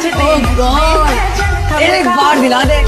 Oh, एक बार दिला दे।